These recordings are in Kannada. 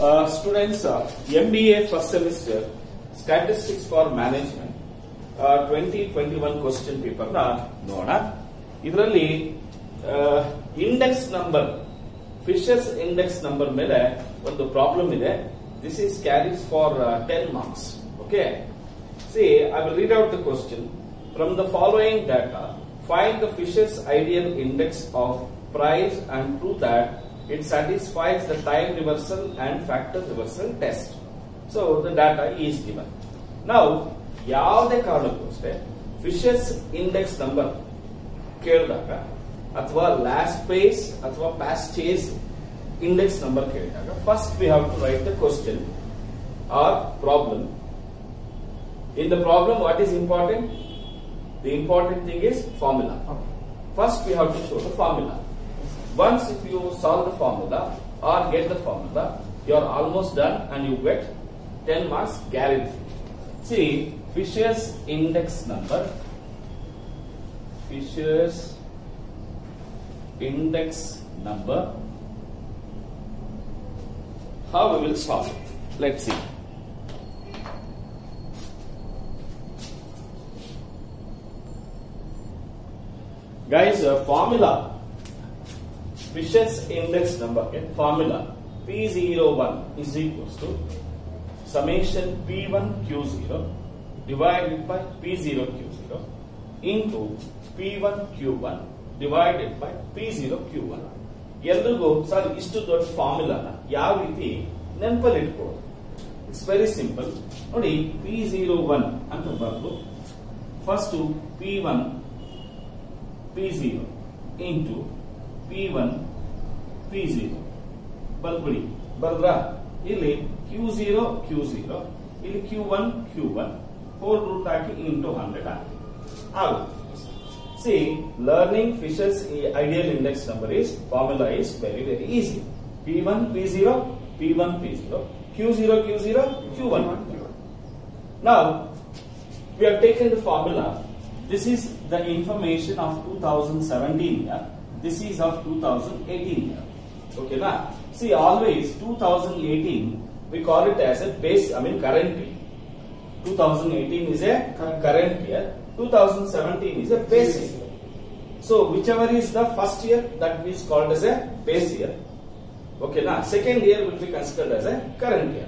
Uh, students, uh, MBA first semester, statistics for management, uh, 2021 question paper ನ ನೋಡೋಣ ಇದರಲ್ಲಿ index number Fisher's index number ಮೇಲೆ ಒಂದು ಪ್ರಾಬ್ಲಮ್ ಇದೆ this is carries for ten marks okay see I will read out the question from the following data find the Fisher's ideal index of price and prove that it satisfies the time reversal and factor reversal test. So the data is given. Now, ಯಾವುದೇ ಕಾರಣಕ್ಕೂ ಅಷ್ಟೇ ಫಿಶರ್ಸ್ ಇಂಡೆಕ್ಸ್ ನಂಬರ್ ಕೇಳಿದಾಗ ಅಥವಾ ಲಾಸ್ಟ್ ಪೇಸ್ ಅಥವಾ ಪ್ಯಾಸ್ಟೇಜ್ ಇಂಡೆಕ್ಸ್ ನಂಬರ್ ಕೇಳಿದಾಗ first we have to write the question or problem in the problem what is important the important thing is formula first we have to show the formula Once if you solve the formula or get the formula, you are almost done and you get 10 marks guaranteed. See, Fisher's index number, Fisher's index number, how we will solve it. Let's see. Guys, uh, formula ವಿಶಸ್ ಇಂಡೆಕ್ಸ್ ನಂಬರ್ಗೆ formula P zero one is equals to summation P one Q zero divided by P zero Q zero into P one Q one divided by P zero Q one ಎಲ್ರಿಗೂ ಸರ್, ಇಷ್ಟು ದೊಡ್ಡ ಫಾರ್ಮುಲಾನ ಯಾವ ರೀತಿ ನೆನಪಲ್ಲಿ ಇಟ್ಕೊಳ್ಳೋದು ಇಟ್ಸ್ ಸಿಂಪಲ್ ನೋಡಿ ಪಿ ಜೀರೋ ಒನ್ ಅಂತ ಬರ್ದು first P one P zero into P one P zero ಬರ್ಬಿಡಿ ಬರ್ದ್ರ ಇಲ್ಲಿ ಕ್ಯೂ ಜೀರೋ ಕ್ಯೂ ಜೀರೋ ಇಲ್ಲಿ Q one Q one whole root ಹಾಕಿ ಇಂಟು ಹಂಡ್ರೆಡ್ ಹಾಕಿ ಆಗುತ್ತೆ see learning Fisher's ideal index number is formula is very very easy P one P zero P one P zero Q zero Q zero Q one Now, we have taken the formula. This is the information of 2017 year. This is of 2018 year. Okay, na? see always 2018, we call it as a base, I mean current year. 2018 is a Current. year. 2017 is a base year. So, whichever is the first year, that is called as a base year. Okay, na? second year will be considered as a current year.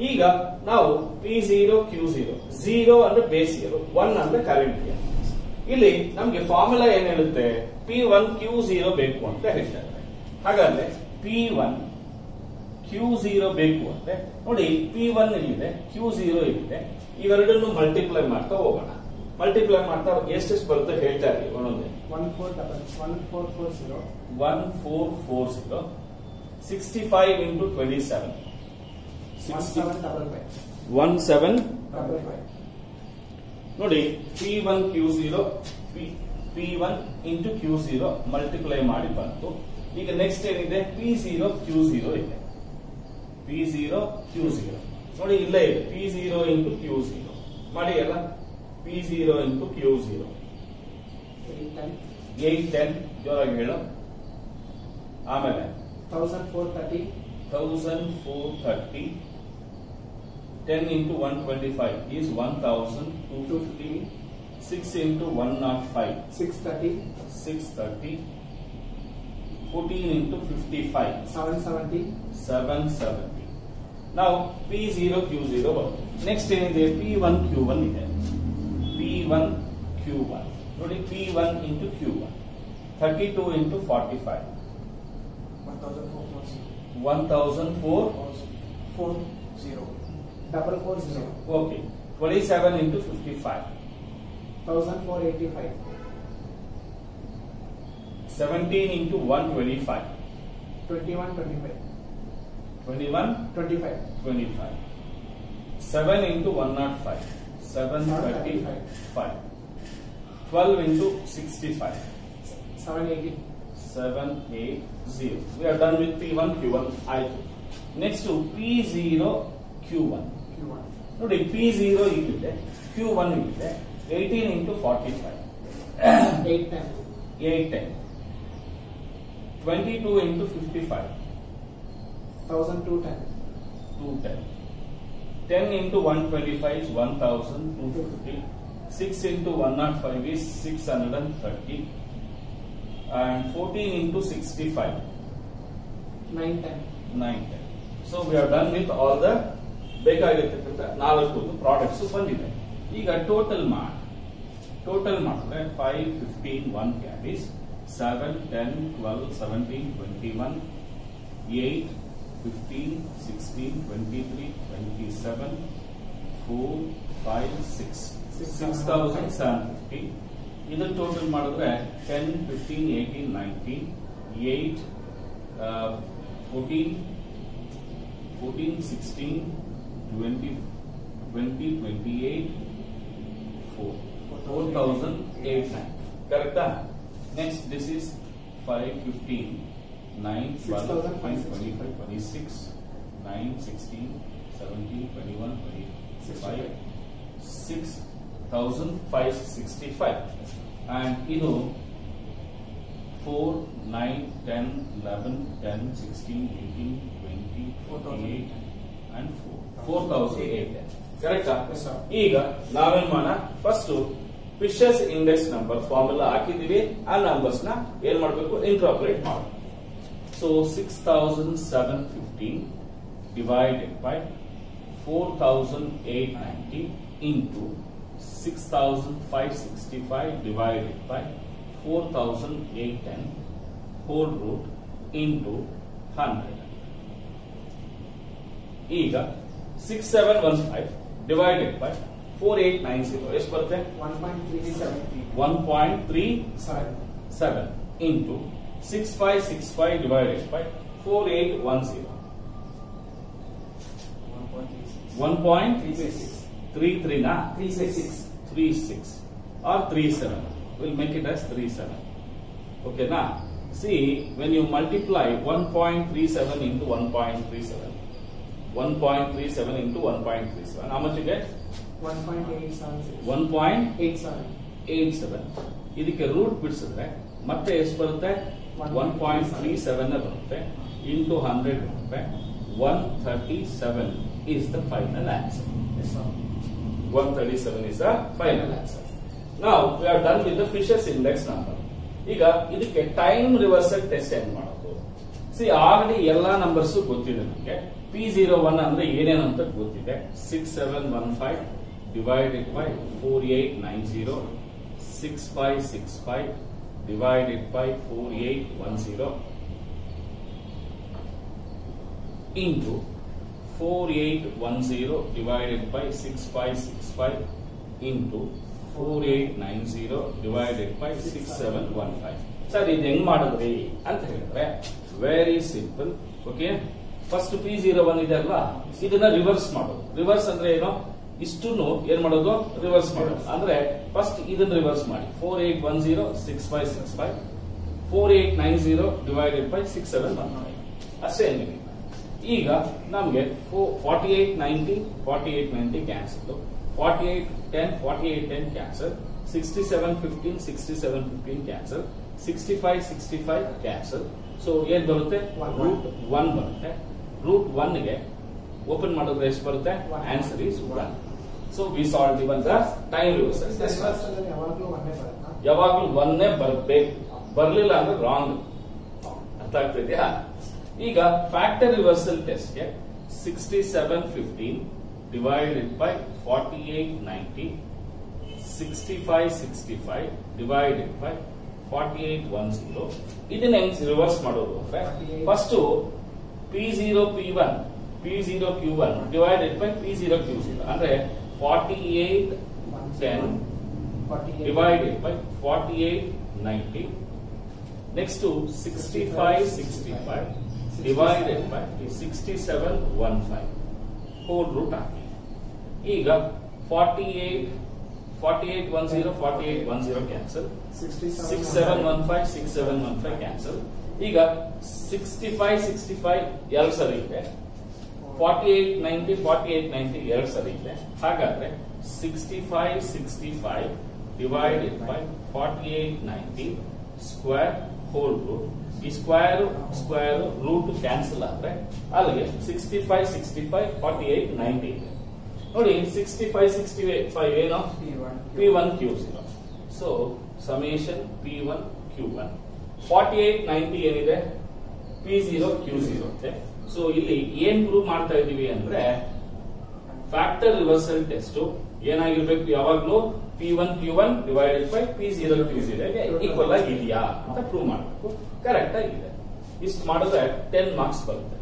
ಈಗ ನಾವು P zero Q zero zero ಅಂದ್ರೆ ಬೇಸ್ ಇಯರ್ ಒನ್ ಅಂದ್ರೆ ಕರೆಂಟ್ ಇಯರ್ ಇಲ್ಲಿ ನಮ್ಗೆ ಫಾರ್ಮುಲಾ ಏನ್ ಹೇಳುತ್ತೆ ಪಿ ಒನ್ ಕ್ಯೂ ಜೀರೋ ಬೇಕು ಅಂತ ಹೇಳ್ತಾರೆ ಹಾಗಾದ್ರೆ ಪಿ ಒನ್ ಕ್ಯೂ ಝೀರೋ ಬೇಕು ಅಂದ್ರೆ ನೋಡಿ ಪಿ ಒನ್ ಇಲ್ಲಿದೆ ಕ್ಯೂ ಝೀರೋ ಇಲ್ಲಿದೆ ಇವೆರಡನ್ನು ಮಲ್ಟಿಪ್ಲೈ ಮಾಡ್ತಾ ಹೋಗೋಣ. ಮಲ್ಟಿಪ್ಲೈ ಮಾಡ್ತಾ ಎಷ್ಟೆಷ್ಟು ಬರುತ್ತೆ ಹೇಳ್ತಾ ಇರಲಿ ಒಂದೊಂದೇ. One four double one four four zero one four four zero sixty five into twenty seven one seven ನೋಡಿ P one Q zero P one into Q zero multiply ಮಾಡಿ ಬಂತು. ಈಗ ನೆಕ್ಸ್ಟ್ ಏನಿದೆ? ಪಿ ಜೀರೋ ಕ್ಯೂ ಜೀರೋ ಇದೆ. ಪಿ ಜೀರೋ ಕ್ಯೂ ಜೀರೋ ನೋಡಿ ಇಲ್ಲೇ ಇದೆ. P zero into Q zero ಮಾಡಿ ಅಲ್ಲ? P zero into Q zero eight ten ಜೋರಾಗಿ ಹೇಳು. ಆಮೇಲೆ thousand four thirty thousand four thirty ten into one twenty five is one thousand two two fifty six into one nought five six thirty 630 14 into 55 seven seventy 770 now p0 q0 ಬಂತು ನೆಕ್ಸ್ಟ್ ಏನಿದೆ p1 q1 ಇದೆ p1 q1 ನೋಡಿ p1 into q1 32 into 45 one thousand four four 1004 four zero double four zero okay 27 into 55 thousand four eighty five 17 into 125 twenty one twenty five 21 twenty five 25 7 into 105 735 12 into 65 seven eighty 780 we are done with p1 q1 ಆಯ್ತು next p0 q1 Q one ನೋಡಿ p0 ಇಲ್ಲಿದೆ q1 ಇಲ್ಲಿದೆ 18 into 45 eight ten 810 22 into 55 thousand two ten 210. 10 into 125 is 1250. 6 into 105 is 630. And 14 into 65, Nine ten. 910. So we are done with all the ಬೇಕಾಗಿರ್ತಕ್ಕಂಥ ನಾಲ್ಕು ಪ್ರಾಡಕ್ಟ್ಸ್ ಬಂದಿದೆ ಈಗ ಟೋಟಲ್ ಮಾಡಿ ಟೋಟಲ್ ಮಾಡಿದ್ರೆ five fifteen one carries seven ten twelve seventeen twenty one eight fifteen sixteen twenty three twenty seven four five six six thousand seven fifty ಇದನ್ನ ಟೋಟಲ್ ಮಾಡಿದ್ರೆ ten fifteen eighteen nineteen eight fourteen fourteen sixteen twenty twenty twenty eight four four thousand eight nine ಕರೆಕ್ಟಾ Next this is five fifteen nine twelve twenty twenty five twenty six nine sixteen seventeen twenty one twenty five six thousand five sixty five and ಇದು four nine ten eleven ten sixteen eighteen twenty forty eight and four four thousand eight ಕರೆಕ್ಟಾ Yes, sir. ಈಗ ನಾವೇನ್ ಮಾಡೋಣ first Fisher's index number formula ಹಾಕಿದೀವಿ ಆ ನಂಬರ್ಸ್ನ ಏನ್ ಮಾಡಬೇಕು? ಇಂಟ್ರಾಪರೇಟ್ ಮಾಡಿ. So six thousand seven fifteen divided by four thousand eight ninety into six thousand five sixty five divided by four thousand eight ten whole root into hundred ಈಗ six seven one five divided by four eight nine zero ಎಷ್ಟು ಬರುತ್ತೆ One point three seven. One point three Sorry. seven into six five six five divided by four eight one zero. One point three six. One point Three six six. three three na Three six six. three six or three seven. We'll make it as three seven. Okay now see when you multiply one point three seven into one point three seven. One point three point. Eight seven ಇದಕ್ಕೆ ರೂಟ್ ಬಿಡಿಸಿದ್ರೆ ಮತ್ತೆ ಎಷ್ಟು ಬರುತ್ತೆ? ಒನ್ ಪಾಯಿಂಟ್ ತ್ರೀ ಸೆವೆನ್ ಬರುತ್ತೆ. ಇಂಟು ಹಂಡ್ರೆಡ್ ಬರುತ್ತೆ. One thirty seven is the final answer. One thirty seven is the final answer ನಾವು we are done with the Fisher's index number ಈಗ ಇದಕ್ಕೆ ಟೈಮ್ ರಿವರ್ಸಲ್ ಟೆಸ್ಟ್ ಏನ್ ಮಾಡೋದು? ಸಿ ಆಲ್ರೆಡಿ ಎಲ್ಲಾ ನಂಬರ್ಸ್ ಗೊತ್ತಿದೆ ನಮಗೆ. ಪಿ ಜೀರೋ ಒನ್ ಅಂದ್ರೆ ಏನೇನು ಅಂತ ಗೊತ್ತಿದೆ. Six seven one five five divided by four eight one zero into 4810 divided by 6565 into 4890 divided by 6715 sir ಇದು ಹೆಂಗ್ ಮಾಡಿದ್ರಿ ಅಂತ ಹೇಳಿದ್ರೆ very simple okay first P zero ಇದೆ ಅಲ್ವಾ? ಇದನ್ನ ರಿವರ್ಸ್ ಮಾಡೋದು. ರಿವರ್ಸ್ ಅಂದ್ರೆ ಏನು? ಇಷ್ಟು ಏನ್ ಮಾಡೋದು? ರಿವರ್ಸ್ ಮಾಡೋದು. ಅಂದ್ರೆ ಫಸ್ಟ್ ಇದನ್ನ ರಿವರ್ಸ್ ಮಾಡಿ. Four eight one zero six five six five four eight nine zero divided by six seven one nine ಅಷ್ಟೇ ಏನಿಲ್ಲ ಈಗ ನಮಗೆ forty eight ninety forty eight ninety cancel forty eight ten forty eight ten cancel sixty seven fifteen sixty seven fifteen cancel sixty five sixty five cancel so ಏನ್ ಬರುತ್ತೆ. ರೂಟ್ ಒನ್ ಬರುತ್ತೆ. ರೂಟ್ ಒನ್ಗೆ ಓಪನ್ ಮಾಡಿದ್ರೆ ಎಷ್ಟು ಬರುತ್ತೆ. Answer is one so we solve even the time reversal? ಯಾವಾಗ್ಲೂ ಒಂದೇ ಬರ್ಬೇಕು. ಬರ್ಲಿಲ್ಲ ಅಂದ್ರೆ ರಾಂಗ್ ಅರ್ಥ ಆಗ್ತಿದ್ಯಾ? ಈಗ factor reversal ಟೆಸ್ಟ್ಗೆ sixty seven fifteen divided by forty eight ninety sixty five sixty five divided by forty eight one zero ಇದನ್ನ ಹೆಂಗ್ ರಿವರ್ಸ್ ಮಾಡೋದು ಅಂದ್ರೆ first P zero P one P zero Q one divided by P zero Q zero ಅಂದ್ರೆ forty eight One ten Forty-eight. divided by 48 90 next to 65 65 divided by 67 15 whole root ಹಾಕಿ ಈಗ 48 48 10 48 10 cancel 67 15 67 15 cancel ಈಗ 65 65 ಎರಡು ಸರಿ ಇದೆ forty eight ninety forty eight ninety ಎರಡು ಸರಿ ಇದೆ ಹಾಗಾದ್ರೆ sixty five sixty five divided by forty eight ninety square whole root ಈ ಸ್ಕ್ವೇರ್ ಸ್ಕ್ವೇರ್ ರೂಟ್ ಕ್ಯಾನ್ಸಲ್ ಆದ್ರೆ ಅಲ್ಲಿಗೆ sixty five sixty five forty eight ninety ಇದೆ ನೋಡಿ ಸಿಕ್ಸ್ಟಿ ಫೈವ್ ಸಿಕ್ಸ್ಟಿ ಫೈವ್ ಏನೋ P one Q zero so summation P one Q one forty eight ninety ಏನಿದೆ ಪಿ ಝೀರೋ ಕ್ಯೂ ಝೀರೋ ಇದೆ ಸೊ ಇಲ್ಲಿ ಏನ್ ಪ್ರೂವ್ ಮಾಡ್ತಾ ಇದೀವಿ ಅಂದ್ರೆ ಫ್ಯಾಕ್ಟರ್ ರಿವರ್ಸಲ್ ಟೆಸ್ಟ್ ಏನಾಗಿರ್ಬೇಕು ಯಾವಾಗ್ಲೂ P one P one divided by P zero P equal ಆಗಿದೆಯಾ ಅಂತ ಪ್ರೂವ್ ಮಾಡಬೇಕು. ಕರೆಕ್ಟ್ ಆಗಿದೆ. ಇಷ್ಟು ಮಾಡಿದ್ರೆ ಟೆನ್ ಮಾರ್ಕ್ಸ್ ಬರುತ್ತೆ.